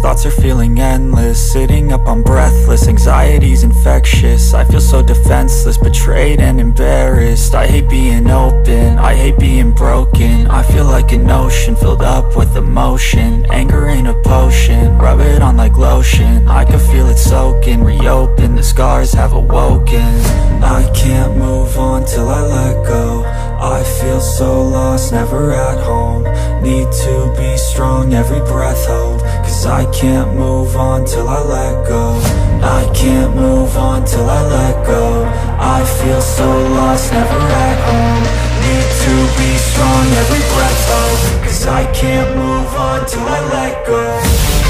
thoughts are feeling endless Sitting up I'm breathless, anxiety's infectious. I feel so defenseless, betrayed and embarrassed. I hate being open, I hate being broken. I feel like an ocean filled up with emotion. Anger ain't a potion, rub it on like lotion. I can feel it soaking, reopen, the scars have awoken. I can't move on till I let go. I feel so lost, never at home. Need to be strong, every breath hold Cause I can't move on till I let go. I can't move on till I let go. I feel so lost, never at home. Need to be strong, every breath hold Cause I can't move on till I let go